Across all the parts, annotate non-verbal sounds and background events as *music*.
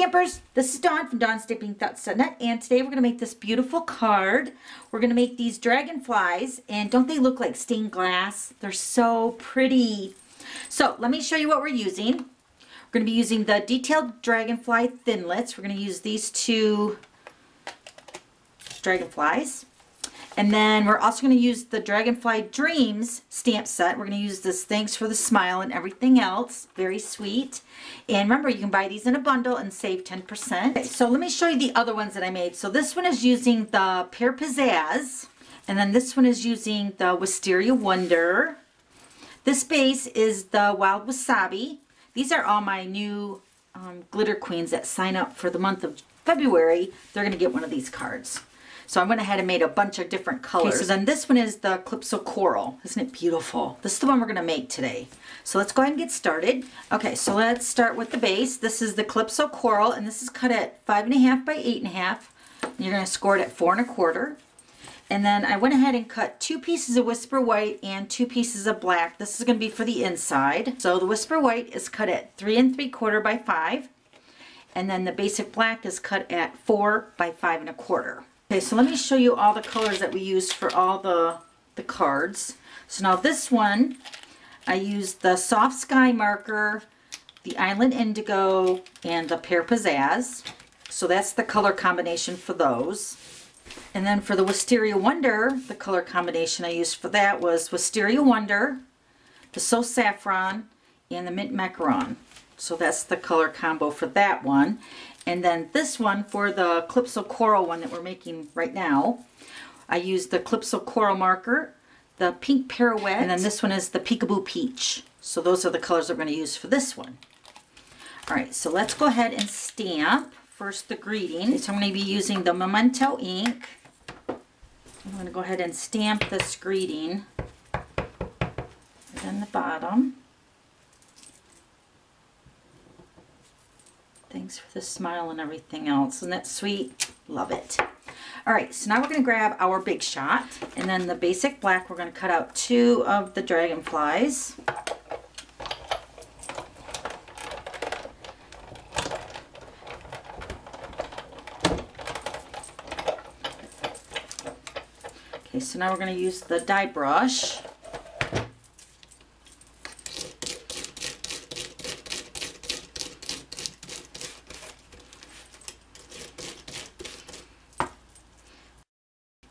Stampers, this is Dawn from DawnStampingThoughts.net and today we're going to make this beautiful card. We're going to make these dragonflies and don't they look like stained glass? They're so pretty. So let me show you what we're using. We're going to be using the Detailed Dragonfly Thinlits. We're going to use these two dragonflies. And then we're also going to use the Dragonfly Dreams stamp set. We're going to use this Thanks for the Smile and everything else. Very sweet. And remember, you can buy these in a bundle and save 10%. Okay, so let me show you the other ones that I made. So this one is using the Pear Pizzazz. And then this one is using the Wisteria Wonder. This base is the Wild Wasabi. These are all my new um, glitter queens that sign up for the month of February. They're going to get one of these cards. So I went ahead and made a bunch of different colors. Okay, so then this one is the Calypso Coral. Isn't it beautiful? This is the one we're going to make today. So let's go ahead and get started. Okay, so let's start with the base. This is the Calypso Coral, and this is cut at five and a half by eight and a half. You're going to score it at four and a quarter. And then I went ahead and cut two pieces of Whisper White and two pieces of black. This is going to be for the inside. So the Whisper White is cut at three and three quarter by five. And then the basic black is cut at four by five and a quarter. Okay, so let me show you all the colors that we used for all the, the cards. So now this one, I used the Soft Sky marker, the Island Indigo, and the Pear Pizzazz. So that's the color combination for those. And then for the Wisteria Wonder, the color combination I used for that was Wisteria Wonder, the So Saffron, and the Mint Macaron. So that's the color combo for that one. And then this one for the Calypso Coral one that we're making right now, I used the Calypso Coral marker, the Pink Pirouette, and then this one is the Peekaboo Peach. So those are the colors we're going to use for this one. All right, so let's go ahead and stamp first the greeting. So I'm going to be using the Memento ink. I'm going to go ahead and stamp this greeting. And the bottom. Thanks for the smile and everything else. Isn't that sweet? Love it. All right, so now we're going to grab our Big Shot. And then the basic black, we're going to cut out two of the dragonflies. Okay, so now we're going to use the die brush.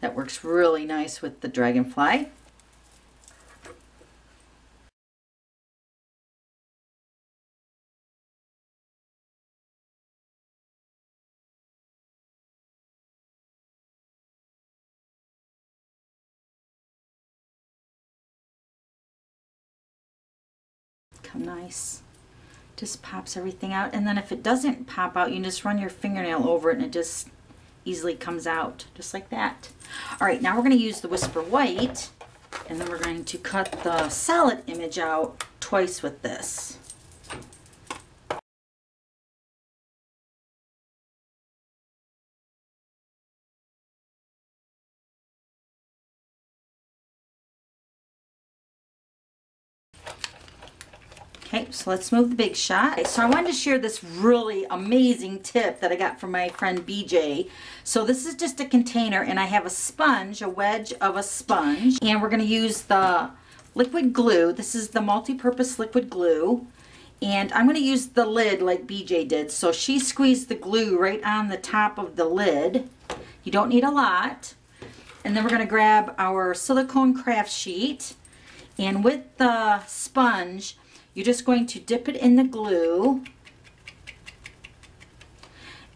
That works really nice with the dragonfly. Come nice just pops everything out and then if it doesn't pop out you just run your fingernail over it and it just easily comes out just like that. All right, now we're going to use the Whisper White and then we're going to cut the solid image out twice with this. Okay, so let's move the big shot. Okay, so I wanted to share this really amazing tip that I got from my friend BJ. So this is just a container and I have a sponge, a wedge of a sponge. And we're going to use the liquid glue. This is the multi-purpose liquid glue. And I'm going to use the lid like BJ did. So she squeezed the glue right on the top of the lid. You don't need a lot. And then we're going to grab our silicone craft sheet. And with the sponge, you're just going to dip it in the glue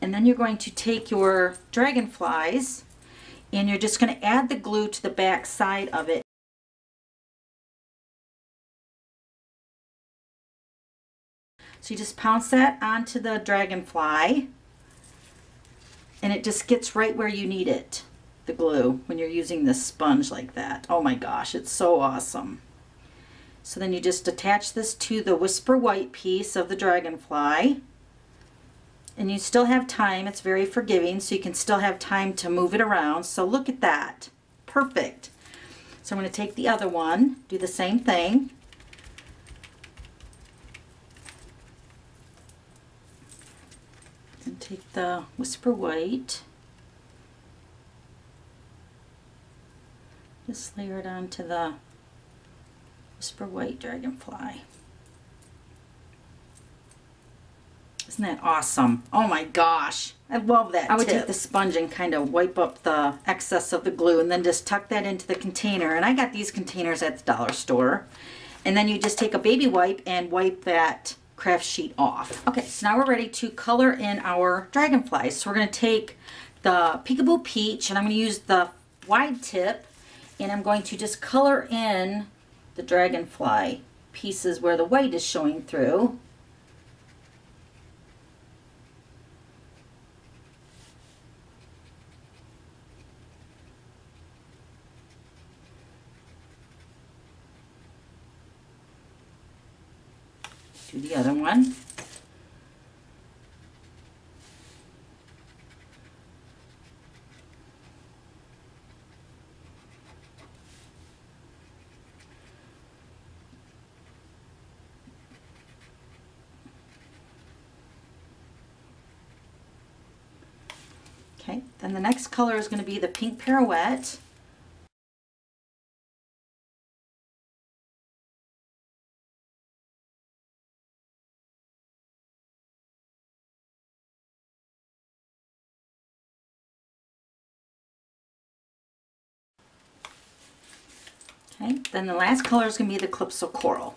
and then you're going to take your dragonflies and you're just going to add the glue to the back side of it. So you just pounce that onto the dragonfly and it just gets right where you need it, the glue, when you're using this sponge like that. Oh my gosh, it's so awesome. So then you just attach this to the Whisper White piece of the dragonfly. And you still have time. It's very forgiving, so you can still have time to move it around. So look at that. Perfect. So I'm going to take the other one, do the same thing. And take the Whisper White. Just layer it onto the Whisper White Dragonfly. Isn't that awesome? Oh my gosh. I love that I would tip. take the sponge and kind of wipe up the excess of the glue and then just tuck that into the container. And I got these containers at the dollar store. And then you just take a baby wipe and wipe that craft sheet off. Okay, so now we're ready to color in our dragonflies. So we're going to take the Peekaboo Peach and I'm going to use the wide tip and I'm going to just color in the dragonfly pieces where the white is showing through. do the other one. Okay, then the next color is going to be the pink pirouette. Okay, then the last color is going to be the Calypso Coral.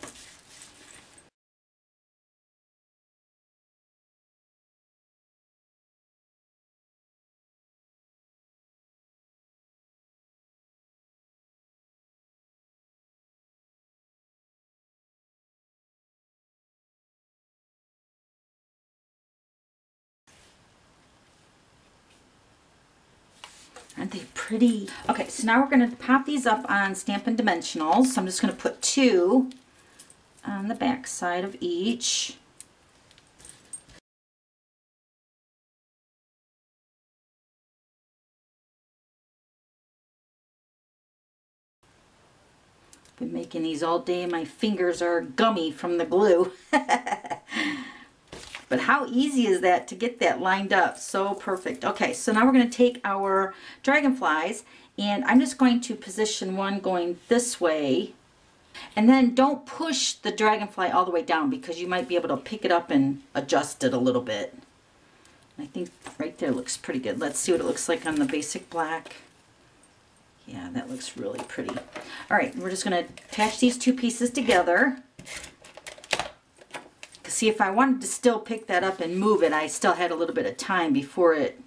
Pretty? Okay, so now we're going to pop these up on Stampin' Dimensionals. So I'm just going to put two on the back side of each. Been making these all day. My fingers are gummy from the glue. *laughs* But how easy is that to get that lined up? So perfect. Okay, so now we're going to take our dragonflies and I'm just going to position one going this way. And then don't push the dragonfly all the way down because you might be able to pick it up and adjust it a little bit. I think right there looks pretty good. Let's see what it looks like on the basic black. Yeah, that looks really pretty. All right, we're just going to attach these two pieces together see if I wanted to still pick that up and move it, I still had a little bit of time before it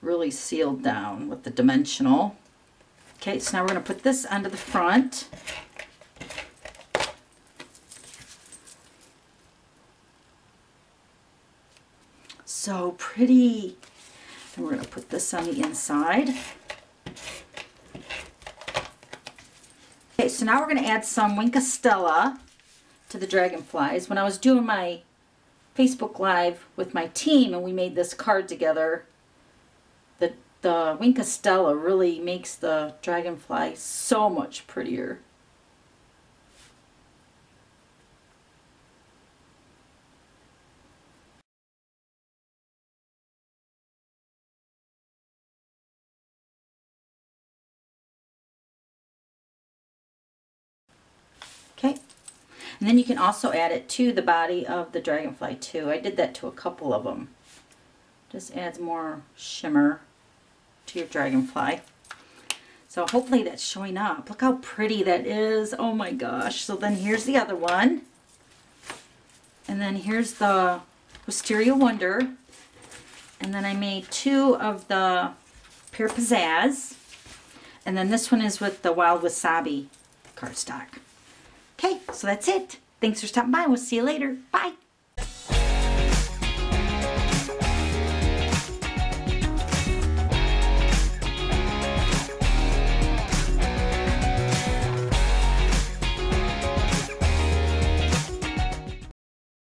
really sealed down with the dimensional. Okay, so now we're going to put this onto the front. So pretty. And we're going to put this on the inside. Okay, so now we're going to add some Wink of Stella to the dragonflies. When I was doing my Facebook Live with my team and we made this card together, the, the Wink of Stella really makes the dragonfly so much prettier. Okay, and then you can also add it to the body of the dragonfly too. I did that to a couple of them. Just adds more shimmer to your dragonfly. So hopefully that's showing up. Look how pretty that is. Oh my gosh. So then here's the other one. And then here's the Wisteria Wonder. And then I made two of the Pear Pizzazz. And then this one is with the Wild Wasabi cardstock. Okay, so that's it. Thanks for stopping by. We'll see you later. Bye.